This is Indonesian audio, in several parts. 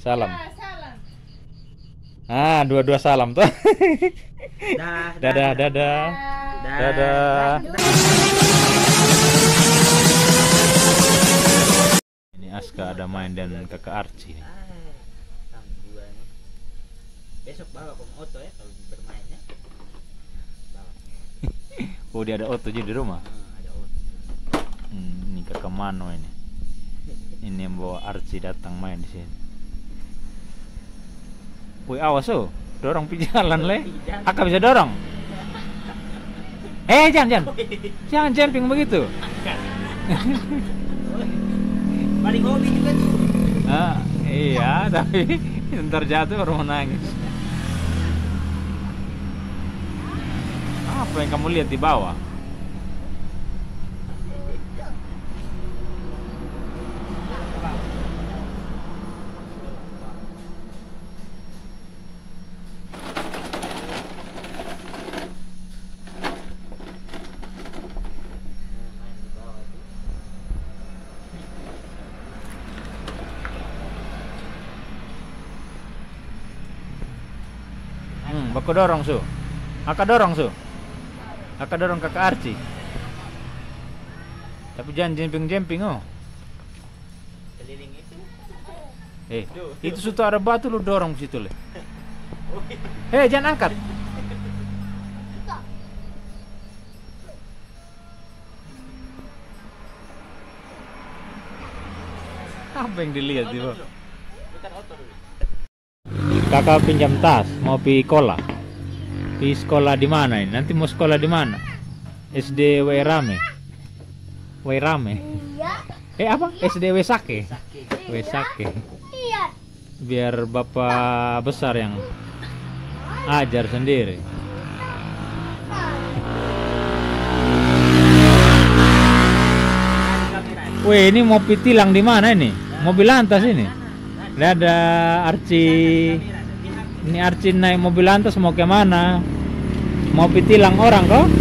Salam. Ah, salam. Ah, dua-dua salam tuh. Dah, dadah, dadah. Dadah. Ini Aska ada main dan kakak. Ah, nih. Besok bawa ke Oto ya kalau bermain ya. Bawa. Oh, dia ada Otto juga di rumah. Ah, ada Oto. Hmm, ini kakak Mano ini. Ini yang bawa Archie datang main di sini. Woi, awas oh. Dorong pi jalan le. Akak bisa dorong. Eh, jangan, jangan. Jangan jumping begitu. Paling hobi juga tuh. Ah, iya, tapi ntar jatuh baru mau nangis. Apa yang kamu lihat di bawah? Nah, main di bawah tuh. Hmm, baku dorong su. Akak dorong su. Akak dorong kakak Archie. Tapi jangan jemping-jemping oh. Keliling itu. Eh, itu suatu ada batu lu dorong situ le. Hei, jangan angkat. Apa yang dilihat di bawah? Kakak pinjam tas, mau pi sekolah. Pi sekolah di mana ini? Nanti mau sekolah di mana? SD Wairame. Wairame. Iya. Eh apa? SD Wesake. Sakit. Wesake. Iya. Biar bapak besar yang ajar sendiri. Wih, ini mau pi tilang di mana ini? Mobil lantas ini. Lihat ada Archie. Ini Archie naik mobil lantas mau ke mana? Mau pitilang orang kok?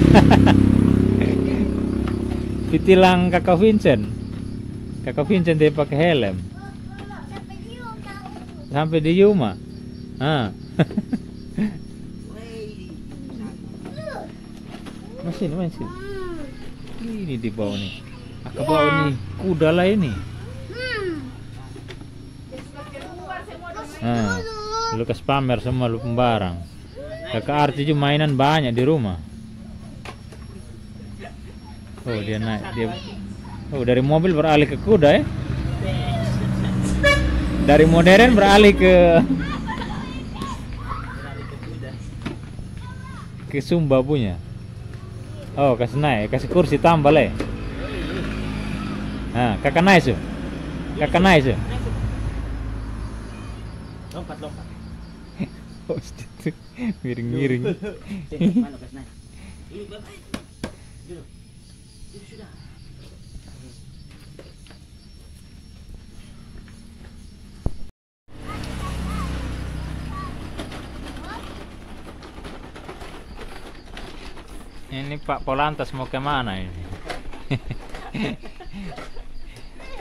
pitilang kakak Vincent. Kakak Vincent dia pakai helm sampai di Yuma. Ah. Masih masih. Ini di bawah nih. Aku bawa nih kuda lah ini. Ah. Lu pamer semua lu pembarang. Kakak Arti juga mainan banyak di rumah. Oh dia naik dia. Oh dari mobil beralih ke kuda ya. Dari modern beralih ke ke ke Sumba punya. Oh kasih naik, kasih kursi tambah le. Nah, kakak naik su. Kakak naik su. Lompat lompat. Miring-miring. Ini Pak Polantas mau ke mana ini?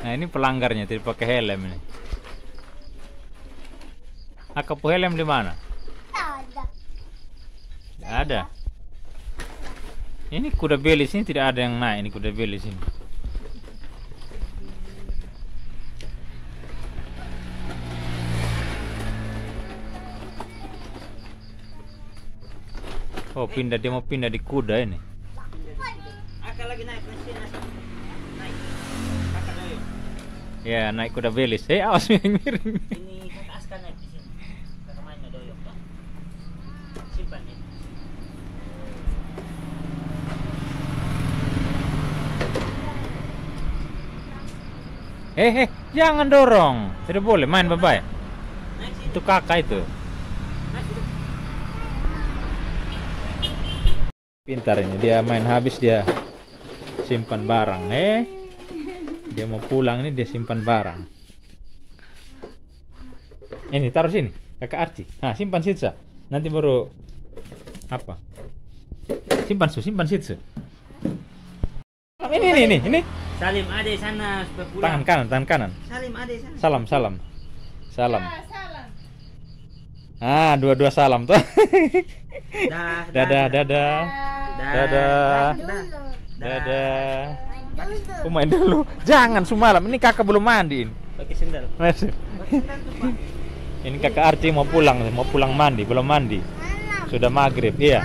nah ini pelanggarnya tidak pakai helm ini. Akapu helm di mana? Ada. Ini kuda belis ini tidak ada yang naik ini kuda belis ini. Oh pindah dia mau pindah di kuda ini. Ya naik kuda belis. Eh awas miring-miring. Ini kakak Aska naik di sini. Kakak mainnya doyong toh. Simpan ini. Eh eh jangan dorong. Tidak boleh main sini. Itu kakak itu. Pintar ini dia main habis dia simpan barang. Eh dia mau pulang ini dia simpan barang. Ini taruh sini, kakak Arci. Nah simpan situ. Sa. Nanti baru apa? Simpan su, simpan situ. Ini ini ini ini. Salim ade sana supaya pulang. Tangan kanan, tangan kanan. Salim ade sana. Salam, salam. Salam. Ah, Ah, dua-dua salam tuh. Dah, dadah, dadah. Dah. Dadah. Dah. Dadah. Oh, main dulu. Jangan semalam. Ini kakak belum mandiin. Pakai sendal. Masuk. Ini kakak Arci mau pulang, mau pulang mandi, belum mandi. Sudah maghrib, iya.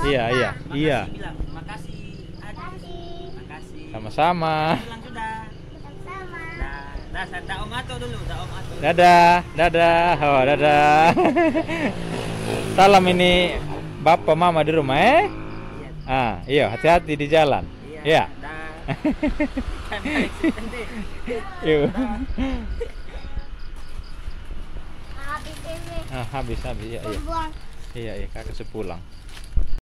Iya, iya, iya. Makasih, bilang. Makasih. Adi. Makasih. Sama-sama. Bilang sudah. Dah. Dah, saya dah Om Ato dulu, dah Om Ato. Dadah, dadah, oh dadah. Salam ini bapak mama di rumah eh? Iya. Ah, iya hati-hati di jalan. Iya. Yuk. Habis ini Ah, habis habis iya iya. buang Iya iya kakak sepulang.